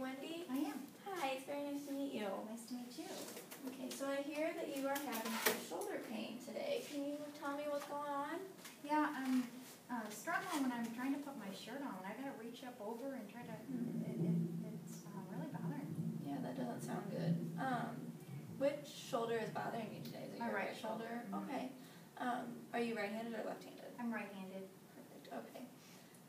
Wendy? I am. Hi, it's very nice to meet you. Nice to meet you. Okay, so I hear that you are having some shoulder pain today. Can you tell me what's going on? Yeah, I'm uh, struggling when I'm trying to put my shirt on. I gotta reach up over and try to. It, it, it's uh, really bothering. Yeah, that doesn't sound good. Um, which shoulder is bothering you today? Is it My your right shoulder. Mhm. Okay. Um, are you right-handed or left-handed? I'm right-handed. Perfect. Okay.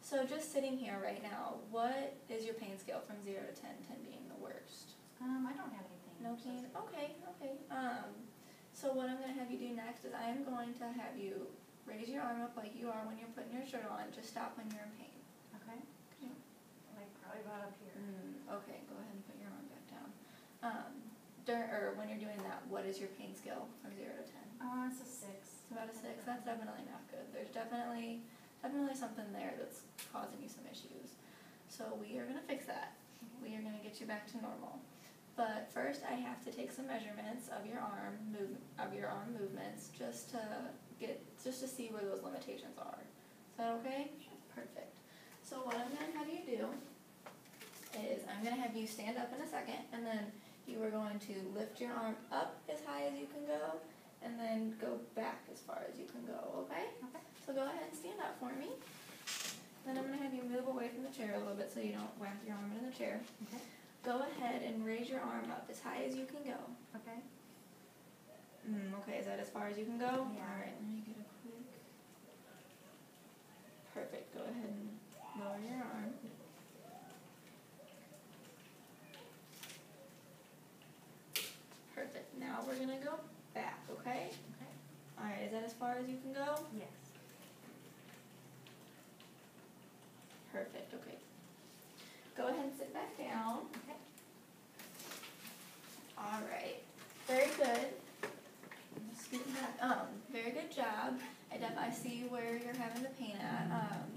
So just sitting here right now, what is your pain scale from zero to 10, 10 being the worst? Um, I don't have anything. No pain? Okay, okay. Um, so what I'm gonna have you do next is I'm going to have you raise your arm up like you are when you're putting your shirt on. Just stop when you're in pain. Okay. Okay. Like probably about up here. Mm, okay, go ahead and put your arm back down. Um, during, or when you're doing that, what is your pain scale from zero to ten? Uh, it's a six. It's about a six. That's definitely not good. There's definitely, definitely something there that's causing you some issues. So we are gonna fix that. We are gonna get you back to normal. But first, I have to take some measurements of your arm move, of your arm movements, just to get, just to see where those limitations are. Is that okay? Perfect. So what I'm gonna have you do is I'm gonna have you stand up in a second, and then you are going to lift your arm up as high as you can go, and then go back as far as you can go, okay? Okay. So go ahead and stand up for me. Then I'm gonna have you move away from the chair a little bit so you don't whack your arm into the chair. Okay. Go ahead and raise your arm up as high as you can go. Okay. Mm, okay, is that as far as you can go? Yeah. Alright, let me get a quick. Perfect, go ahead and lower your arm. Perfect, now we're gonna go back, okay? Okay. Alright, is that as far as you can go? Yes. Perfect, okay. Go ahead and sit back down. Okay. Alright, very good. I'm just getting that, um, very good job. I def- I see where you're having the pain at. Um,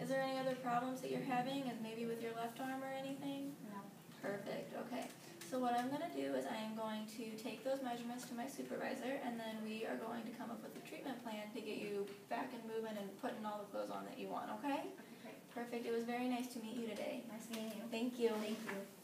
is there any other problems that you're having, and maybe with your left arm or anything? No. Perfect, okay. So what I'm gonna do is I am going to take those measurements to my supervisor, and then we are going to come up with a treatment plan to get you back and moving and putting all the clothes on that you want, okay? Perfect, it was very nice to meet you today. Nice meeting you. Thank you. Thank you.